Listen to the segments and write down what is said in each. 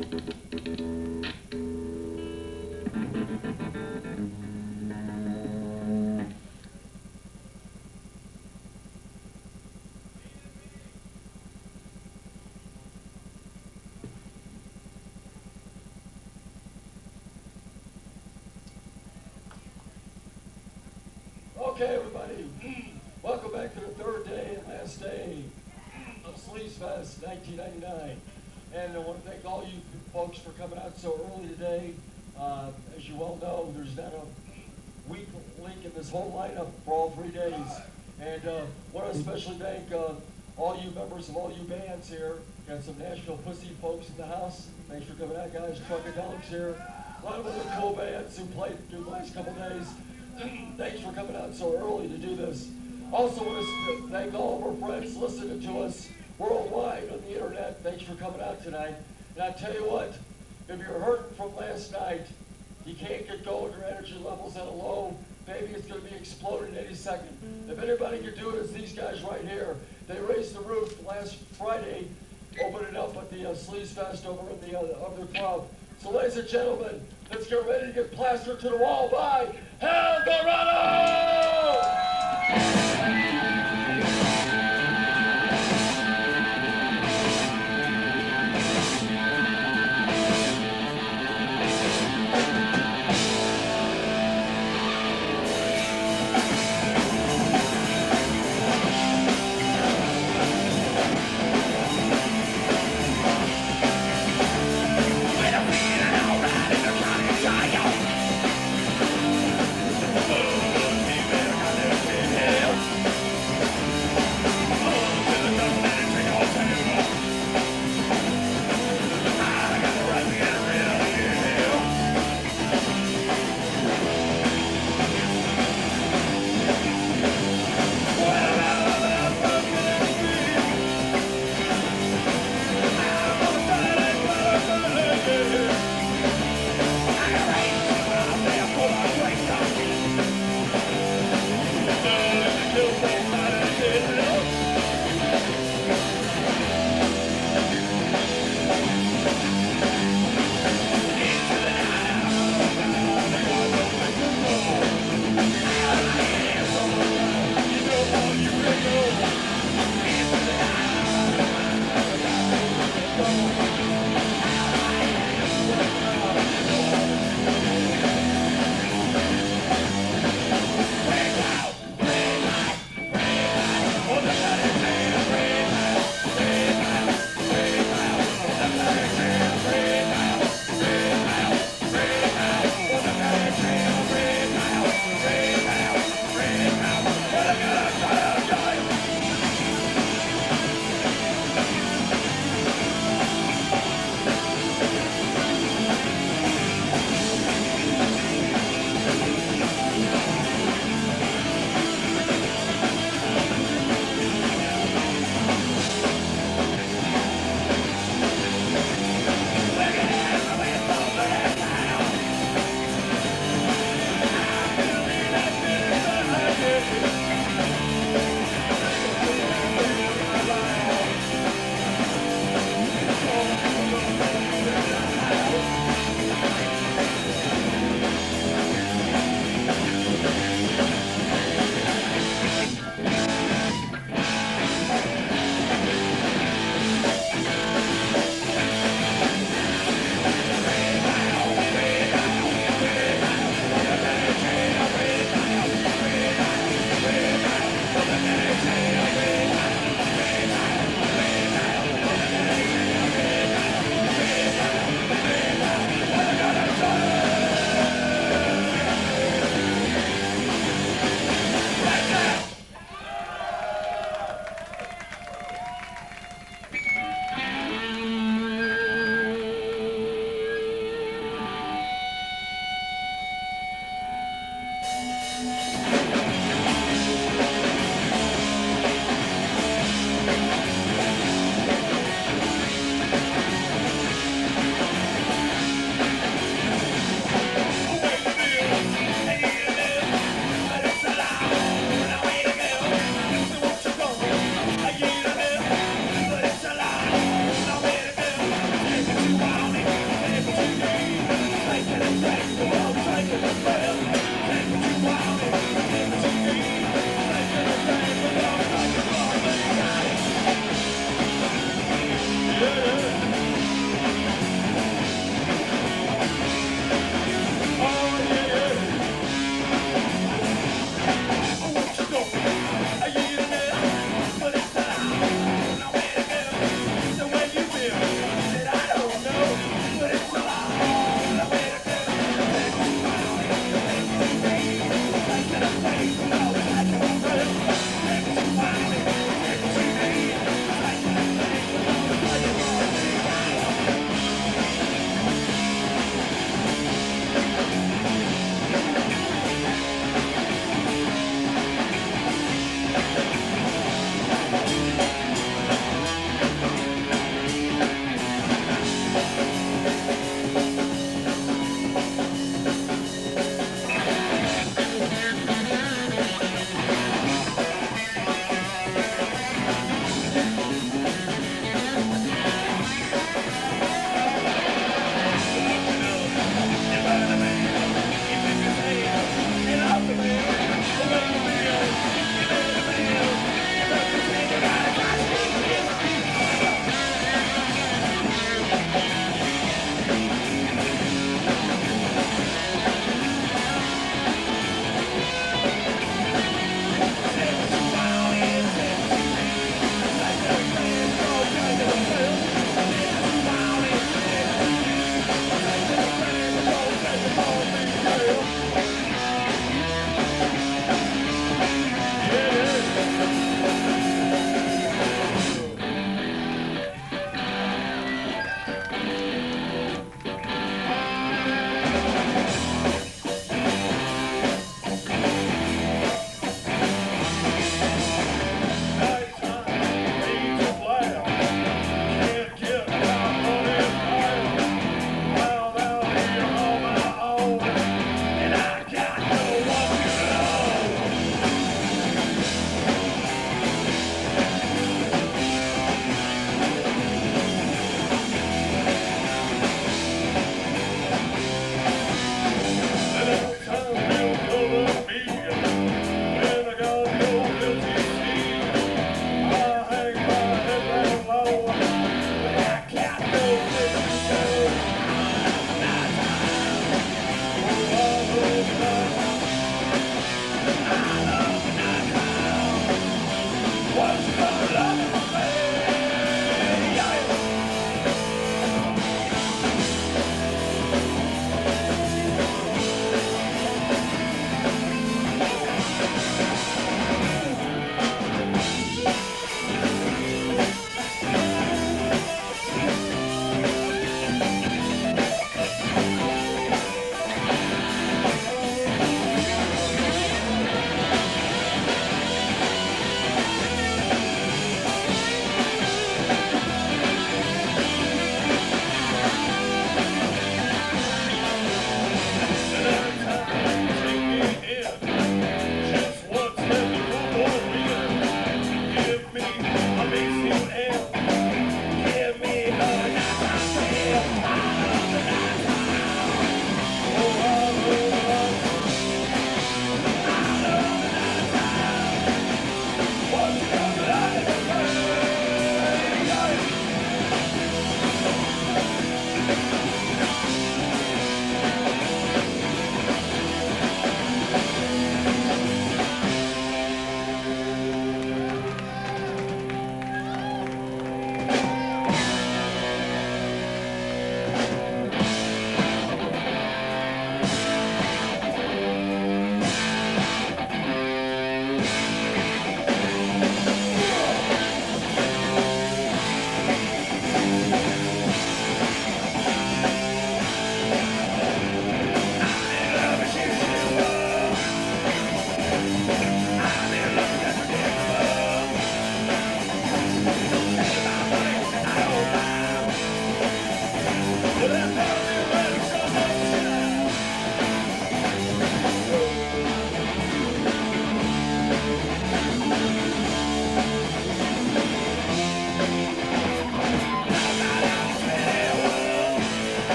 Okay, everybody, welcome back to the third day and last day of Sleazefest 1999. And I want to thank all you folks for coming out so early today. Uh, as you well know, there's not a weak link in this whole lineup for all three days. And uh, want to especially thank uh, all you members of all you bands here. Got some Nashville Pussy folks in the house. Thanks for coming out, guys. Truckadelics here. A lot of other cool bands who played through the last couple days. Thanks for coming out so early to do this. Also want to thank all of our friends listening to us worldwide on the internet. Thanks for coming out tonight. And I tell you what, if you're hurting from last night, you can't get going, your energy level's at a low, maybe it's going to be exploding any second. If anybody can do it, it's these guys right here. They raised the roof last Friday, opened it up at the uh, Sleazefest over in the uh, other club. So ladies and gentlemen, let's get ready to get plastered to the wall by Helldorado!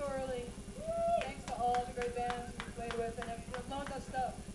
Thanks to all the great bands we played with and have Loaned us stuff.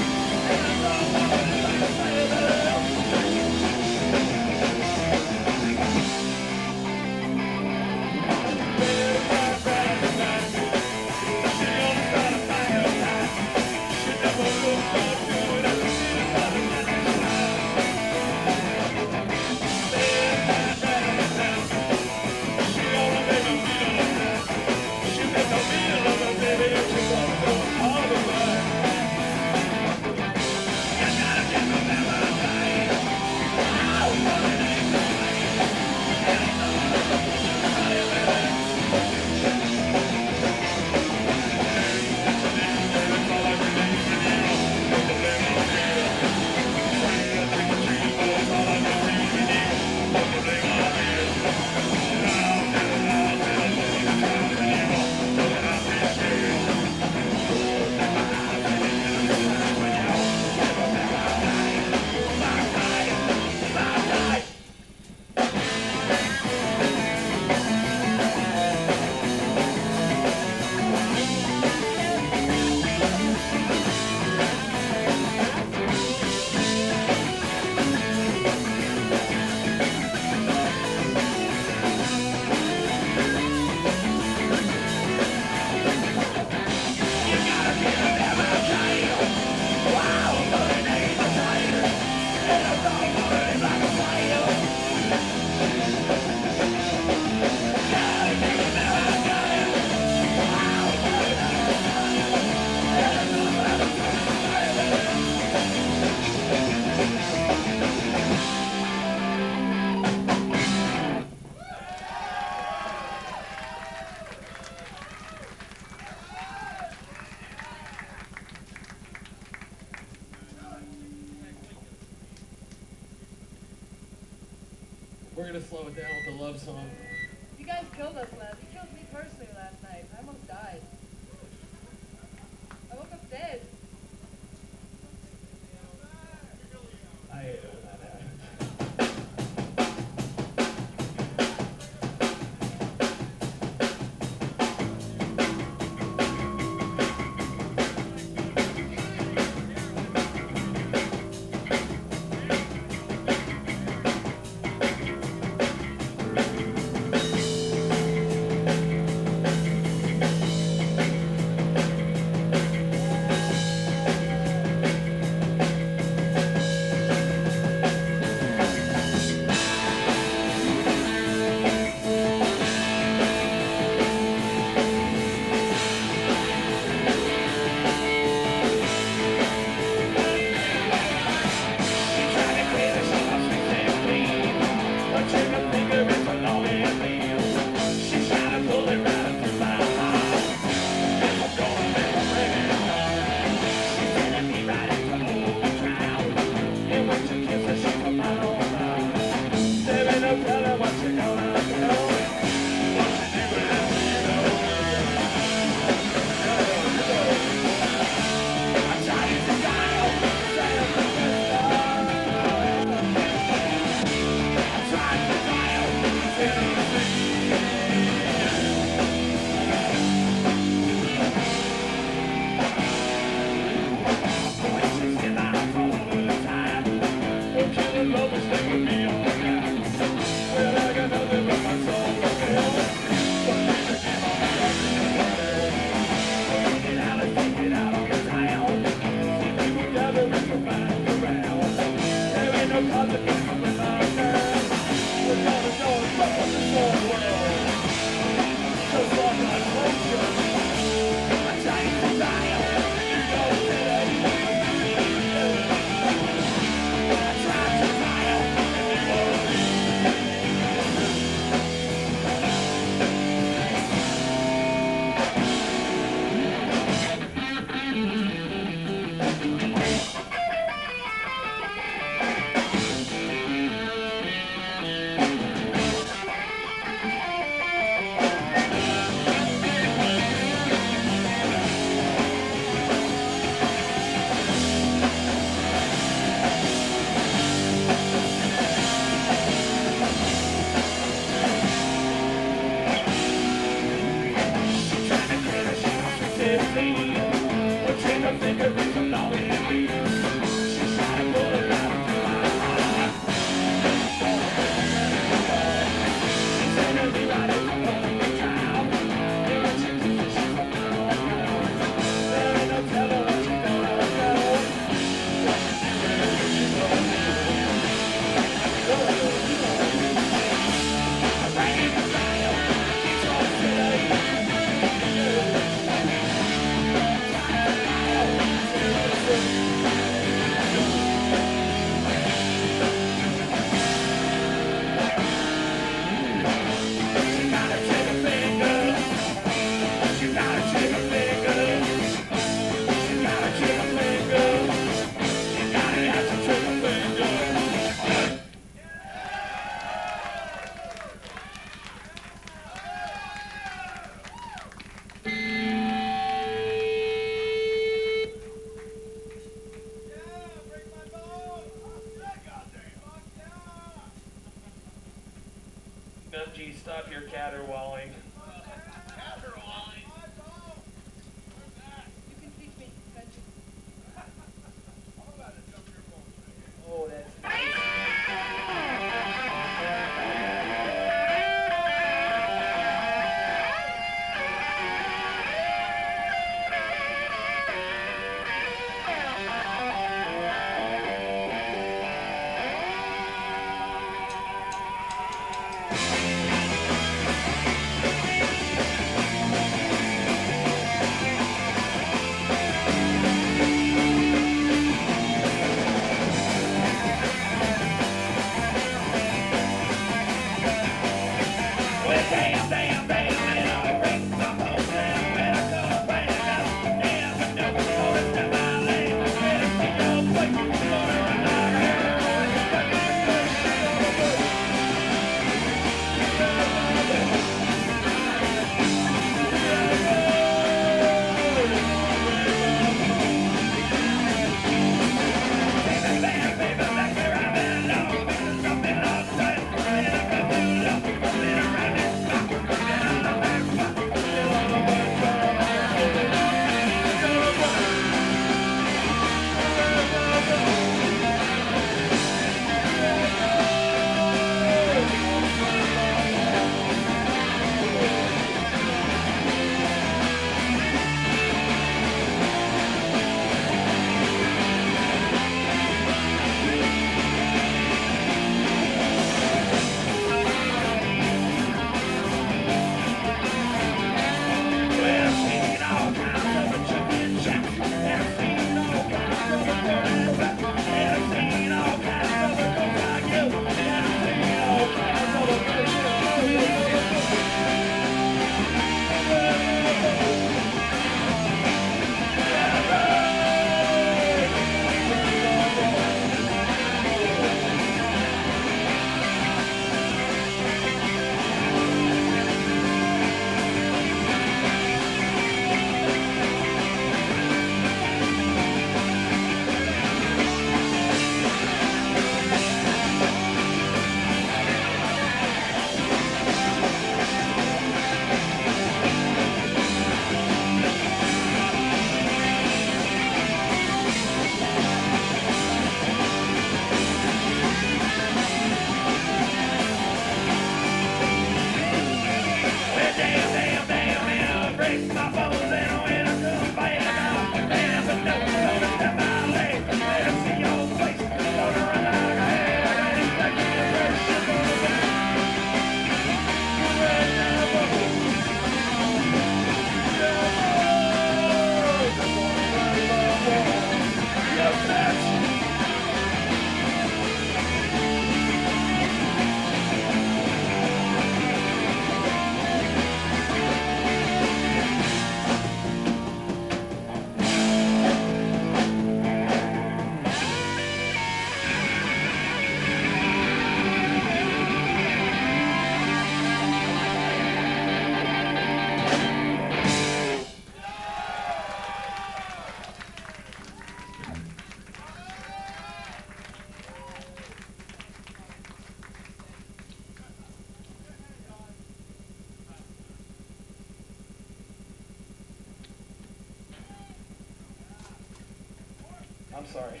I'm sorry.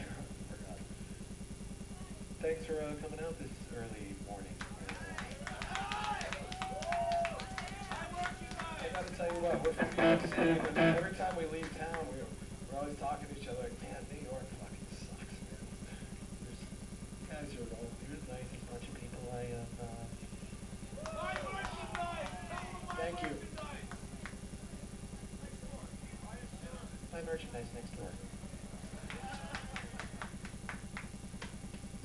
Thanks for uh, coming out this early morning. I gotta tell you what, we're from New York City, and every time we leave town, we're, we're always talking to each other like, man, New York fucking sucks, man. There's, guys are all, you're the nicest bunch of people I have, uh, thank you. Buy merchandise next door.